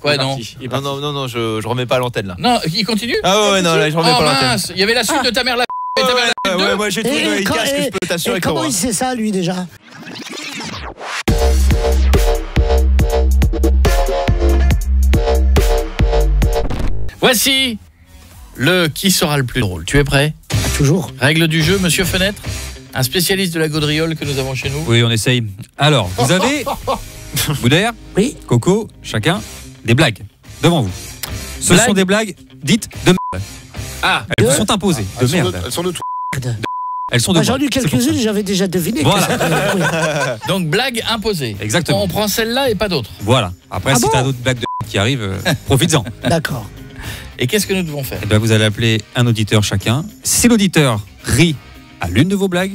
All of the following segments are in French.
Quoi, non Non, non, non, non, je, je remets pas l'antenne là. Non, il continue Ah ouais, non, là, je remets Oh pas l'antenne. il y avait la suite de ta mère la et ta mère la Ouais, ouais, moi j'ai tout Et- le et quand- casque, et- je peux t'assurer Et que comment il sait ça, lui, déjà Voici le qui sera le plus drôle. Tu es prêt? Toujours. Règle du jeu, monsieur Fenêtre un spécialiste de la gaudriole que nous avons chez nous. Oui, on essaye. Alors, vous avez, Boudère, Oui. Coco, chacun, des blagues devant vous. Ce Blagues sont des blagues dites de merde. Ah, Elles sont imposées, de Elles sont merde. de- elles sont de tout. Elles sont de J'en ai quelques-unes, j'avais déjà deviné. Voilà. Donc blague imposée. Exactement. On prend celle-là et pas d'autres. Voilà. Après, Ah si bon t'as d'autres blagues de merde qui arrivent, euh, profites-en. D'accord. Et qu'est-ce que nous devons faire Eh ben, vous allez appeler un auditeur chacun. Si l'auditeur rit à l'une de vos blagues,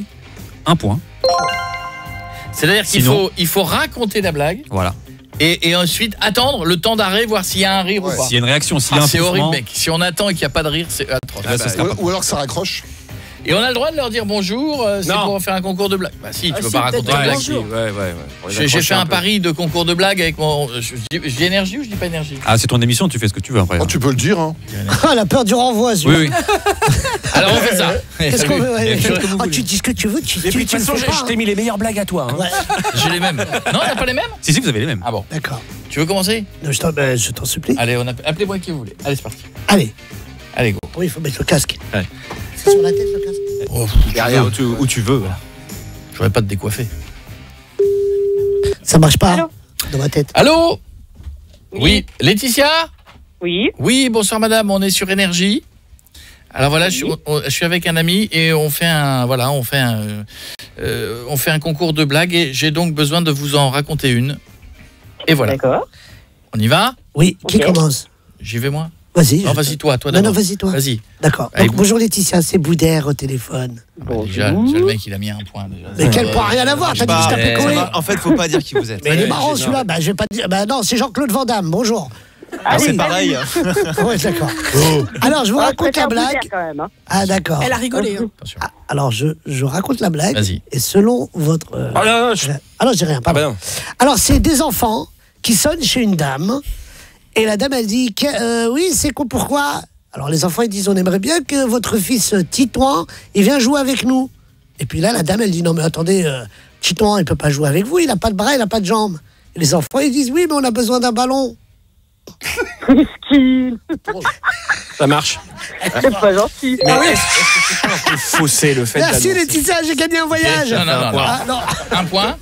un point. C'est-à-dire qu'il Sinon- faut, il faut raconter la blague Voilà. Et, et ensuite attendre le temps d'arrêt, voir s'il y a un rire Ouais. ou pas. S'il y a une réaction, s'il y Ah, a un c'est horrible, mec. Si on attend et qu'il n'y a pas de rire, c'est atroce. Ah bah, Ou, ou alors ça raccroche. Et on a le droit de leur dire bonjour, euh, c'est pour faire un concours de blagues. Bah si, tu Ah, peux pas raconter une blague. si, ouais, ouais, ouais. J'ai fait un pari de concours de blagues avec mon... Je, je dis, je dis énergie ou je dis pas énergie? Ah, c'est ton émission, tu fais ce que tu veux après. Oh, tu peux le dire. Hein. Ah, la peur du renvoi, Oui, oui. Alors on fait ça. Qu'est-ce qu'on veut Oh, voulez. Tu dis ce que tu veux, tu, Et puis tu, de toute façon, je t'ai mis les meilleures blagues à toi. hein. Ouais, J'ai les mêmes. Non, t'as pas les mêmes? Si, si, vous avez les mêmes. Ah bon. d'accord. Tu veux commencer? Non, Je t'en ben, je t'en supplie. Allez, appelez-moi qui vous voulez. Allez, c'est parti. Allez. Allez, go. Oui, il faut mettre le casque. Sur la tête, le casque Oh, Derrière où tu, où tu veux. voilà. je voudrais pas te décoiffer. Ça marche pas Allô dans ma tête. Allô Oui. Laetitia Oui. Oui, bonsoir madame, on est sur énergie. Alors voilà, je, suis, on- je suis avec un ami et on fait un voilà, on fait un euh, on fait un concours de blagues et j'ai donc besoin de vous en raconter une. Et voilà. D'accord. On y va? Oui, qui commence? J'y vais moi Vas-y. Non, vas-y toi, toi Non, non, vas-y, toi. Vas-y. D'accord. Donc, bonjour Laetitia, c'est Boudère au téléphone. Ah bah, déjà, déjà, le mec il a mis un point déjà. Mais quel point Rien à voir, t'as dit que je Bah, t'appelais Coé. En fait, faut pas dire qui vous êtes. Mais il est marrant celui-là, bah, je vais pas dire. Bah non, c'est Jean-Claude Van Damme, bonjour. Ah, c'est oui, pareil. Ouais, d'accord. Alors, je vous Ah, raconte la blague. Boudère, quand même. hein. Ah, d'accord. Elle a rigolé. hein. Ah, alors, je, je raconte la blague. Vas-y. Et selon votre. euh, Ah non, non, je- Ah non, j'ai rien, Ah pardon. bah. Alors, c'est des enfants qui sonnent chez une dame. Et la dame, elle dit que, euh, Oui, c'est quoi, pourquoi? Alors, les enfants, ils disent On aimerait bien que votre fils euh, Titouan, il vienne jouer avec nous. Et puis là, la dame, elle dit Non, mais attendez, euh, Titouan, il peut pas jouer avec vous, il a pas de bras, il a pas de jambes. Et les enfants, ils disent Oui, mais on a besoin d'un ballon. Ça marche. C'est pas gentil. Mais est-ce est-ce que c'est pas un peu faussé le fait Merci, d'annoncer Laetitia, j'ai gagné un voyage. Non, non, non, non. Ah, non. Un point.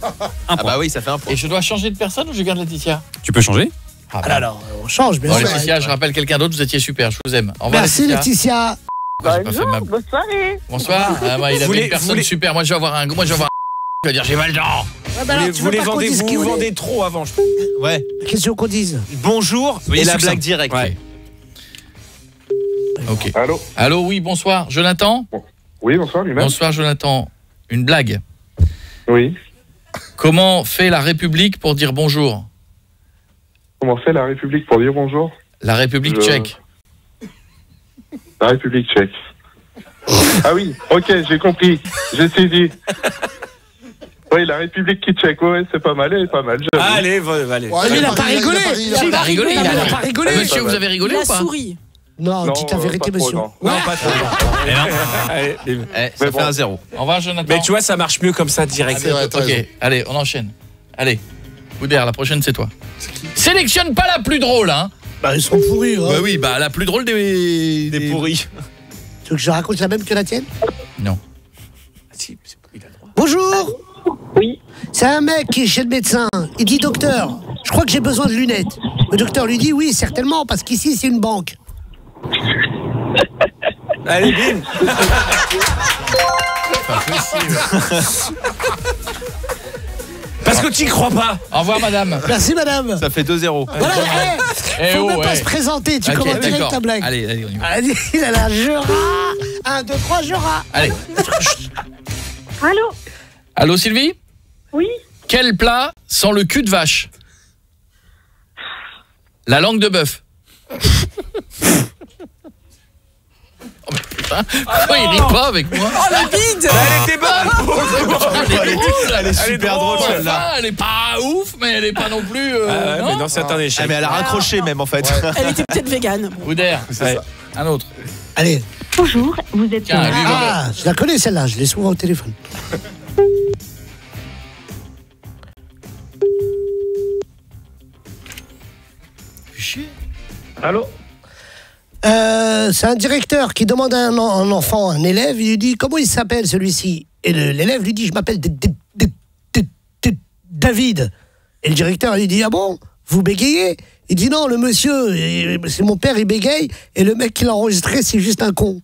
Ah bah oui, ça fait un point. Et je dois changer de personne ou je garde Laetitia? Tu peux changer? Ah, Alors, alors, on change, bien Bon, sûr. Laetitia, je rappelle quelqu'un d'autre, vous étiez super, je vous aime. Au revoir, Merci, Laetitia. Fait Bonjour, ma- bonne soirée. Bonsoir. Ah, bah, il Vous avait voulez- une personne voulez- super. Moi, je vais avoir un. Moi, je vais avoir un. Il va dire j'ai mal dedans. Ouais, bah Vous alors, les- vous vendez, vous trop avant. je- Ouais. Qu'est-ce qu'on dise Bonjour Soyez et la blague directe. Ouais. Ok. Allô Allô, oui, bonsoir. Jonathan Oui, bonsoir, lui-même. Bonsoir, Jonathan. Une blague. Oui. Comment fait la République pour dire bonjour? Comment fait la République pour dire bonjour La République Je- tchèque. La République tchèque. ah oui, ok, j'ai compris. J'ai saisi. Oui, la République qui tchèque, ouais, c'est pas mal, elle est pas mal. j'avoue. Allez, va- allez. Mais il a pas rigolé. Il a rigolé, il Il a a pas rigolé. Monsieur, vous avez rigolé Il ou a pas souri. Non, Non, dites la vérité, pas trop, monsieur. non. Non, pas trop. Allez, mais- Eh, Ça fait un zéro. Au revoir, Jonathan. Mais tu vois, ça marche mieux comme ça direct. C'est vrai, t'as Ok, raison. allez, on enchaîne. Allez. Boudère, la prochaine, c'est toi. Sélectionne pas la plus drôle, hein Bah, ils sont pourris. Hein. Bah oui, bah la plus drôle des... Des pourris. Tu veux que je raconte la même que la tienne? Non. Si, c'est- il a le droit. Bonjour Oui. C'est un mec qui est chez le médecin. Il dit Docteur, je crois que j'ai besoin de lunettes. Le docteur lui dit Oui, certainement, parce qu'ici, c'est une banque. Allez, bim Pas possible. Que tu y crois pas Au revoir, madame. Merci, madame. Ça fait 2-0. Voilà, hey, Eh faut oh, même pas ouais. se présenter. Tu commences direct ta blague. Allez, allez, on y va. Allez, il a la jura. Un, deux, trois, jura. Allez. Allô Allô, Sylvie Oui Quel plat sans le cul de vache? La langue de bœuf. Oh, mais putain. Pourquoi il rit pas avec moi Oh la bide Elle était bonne Elle est cool, Elle est super drôle celle-là. elle est pas ouf, mais elle est pas non plus. euh, Ah ouais, non mais non, c'est un Ah, échec. mais elle a raccroché même en fait. Elle était peut-être végane. Boudère, Ouais. un autre. Allez. Bonjour, vous êtes Tiens, lui, Ah, je la connais celle-là, je l'ai souvent au téléphone. Chier. Allô? Euh, c'est un directeur qui demande à un, un enfant, un élève, il lui dit comment il s'appelle celui-ci? Et l'élève lui dit je m'appelle David. Et le directeur lui dit ah bon? Vous bégayez? Il dit non, le monsieur, c'est mon père, il bégaye, et le mec qui l'a enregistré, c'est juste un con.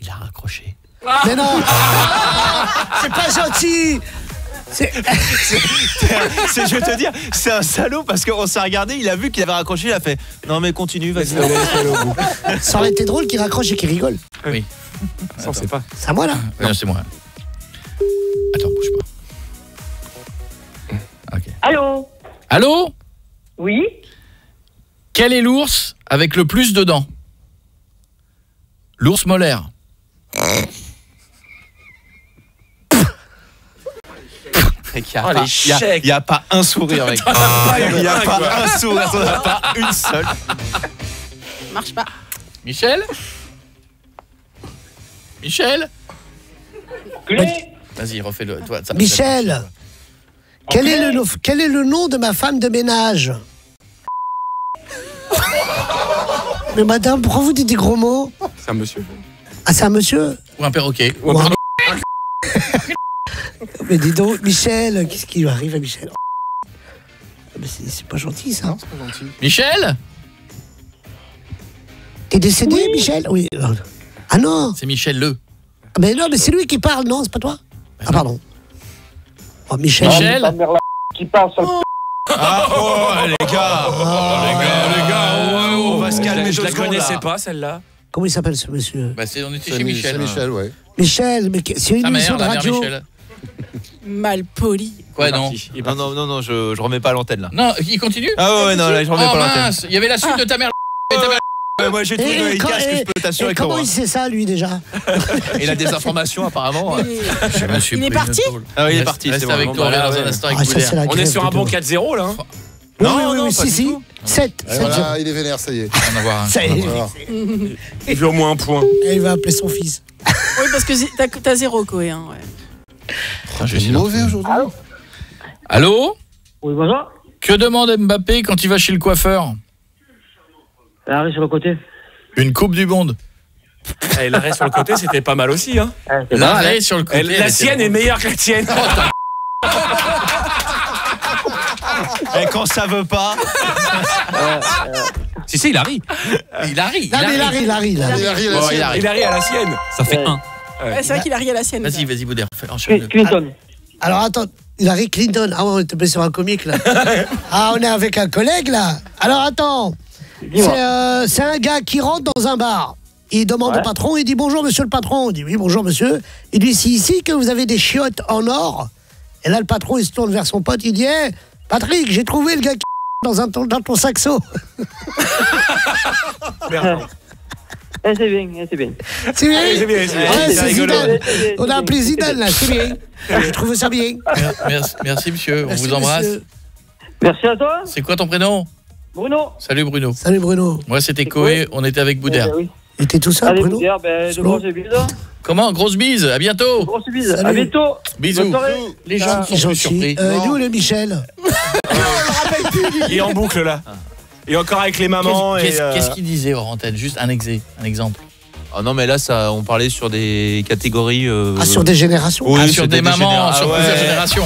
Il a raccroché. Mais non C'est pas gentil C'est- je vais te dire, c'est un salaud parce qu'on s'est regardé, il a vu qu'il avait raccroché, il a fait Non mais continue, vas-y. Ça aurait été drôle qu'il raccroche et qu'il rigole. Oui. Ça, on sait pas. C'est à moi là Non, c'est moi. Attends, bouge pas. Ok. Allô? Allô? Oui? Quel est l'ours avec le plus de dents? L'ours molaire. Il n'y a, Oh, pas- a- a un sourire, mec. Il n'y a pas un sourire, t'en as pas une seule. Marche pas. Michel Michel Vas-y, refais-le. Toi, ça- Michel quel est, le, no- quel est le nom de ma femme de ménage? Mais madame, pourquoi vous dites des gros mots? C'est un monsieur. Ah, c'est un monsieur? Ou un perroquet. Ou un Mais dis donc, Michel, qu'est-ce qui lui arrive à Michel? Ah, mais c'est c'est pas gentil ça. Michel? T'es décédé, Michel? Oui. Ah non C'est Michel Le. Ah, Mais non, mais c'est lui qui parle, non C'est pas toi? Ah, pardon. Oh, Michel. Michel Qui parle sur le Ah, oh, les gars les gars, les gars, On va se calmer Je deux la secondes, connaissais là. pas, celle-là. Comment il s'appelle ce monsieur? Bah, c'est, on était C'est chez Mi- Michel. c'est Michel, ouais. Michel, mais que- c'est une Ta émission mère, de la mère radio. Michel. Mal poli. Est non Non, non, non, non, je, je remets pas à l'antenne là. Non, il continue Ah ouais, ouais, non, là, je remets Oh pas à l'antenne. mince, il y avait la suite de ta mère. et ta mère- Ouais, moi j'ai tout Et le quand- casque, et- je peux Et t'assurer que comment il sait ça, lui, déjà Il a des informations apparemment. Et- Je me suis Il est pris une parti tôle. Ah oui, il est Reste- parti, Reste c'est bon. avec toi, on bah, revient dans ouais. un instant avec Ah, ça, Boudère. c'est la On est grève sur un de bon Dieu. 4-0 là. hein. Oui, Non, oui, oui, non, oui, pas si, du si. tout. 7. Et voilà, il est vénère, ça y est. On va voir un- Ça y est. Voilà. Il veut au moins un point. Et il va appeler son fils. Oui, parce que t'as t'as zéro Coé. Hein, ouais. Putain, je de- mauvais aujourd'hui. Allô Oui, bonjour. Que demande Mbappé quand il va chez le coiffeur Arrête sur le côté. Une coupe du monde. Et l'arrêt sur le côté, c'était pas mal aussi. Hein. Ah, L'arrêt sur le côté. Et elle la sienne est meilleure que la tienne. Et quand ça veut pas. Si, si, il arrive. Il arrive, il arrive. il arrive. Il arrive. Il arrive à la sienne. Ça fait Ouais. un. C'est vrai qu'il a ri à la sienne. Vas-y, vas-y, Boudère. Clinton. Alors attends, Hillary Clinton. Ah on est tombé sur un comique là. ah, on est avec un collègue là. Alors attends. C'est euh, c'est un gars qui rentre dans un bar. Il demande Ouais. au patron, il dit bonjour monsieur le patron. Il dit oui, bonjour monsieur. Il dit c'est ici que vous avez des chiottes en or. Et là, le patron, il se tourne vers son pote, il dit Hé, Patrick, j'ai trouvé le gars qui dans, un, dans ton saxo. Merde. Eh, c'est bien, eh, c'est bien. C'est bien C'est bien, c'est bien. Ouais, C'est. Zidane. On a appelé Zidane là, c'est bien. Je trouve ça bien. Mer- Merci, merci, monsieur. Merci, on vous embrasse. monsieur. Merci à toi, C'est quoi ton prénom? Bruno. Salut Bruno. Salut Bruno. Moi c'était Koé, on était avec Boudère. Eh oui. Il était tout seul, Allez, Bruno vous dire, ben, de Solo. grosses bises. Comment? Grosse bise, à bientôt. Grosse bise. Salut. À bientôt. Bisous. Les gens Ah. sont gentil. surpris. Euh, Non. nous, le Michel. Il est en boucle là. Est encore avec les mamans. Qu'est-ce et, euh, qu'il disait hors antenne Juste un, exé, un exemple. Ah non, mais là, ça, on parlait sur des catégories. euh, Ah, sur des générations Oui, Ah, sur des mamans, généra- sur Ah plusieurs générations.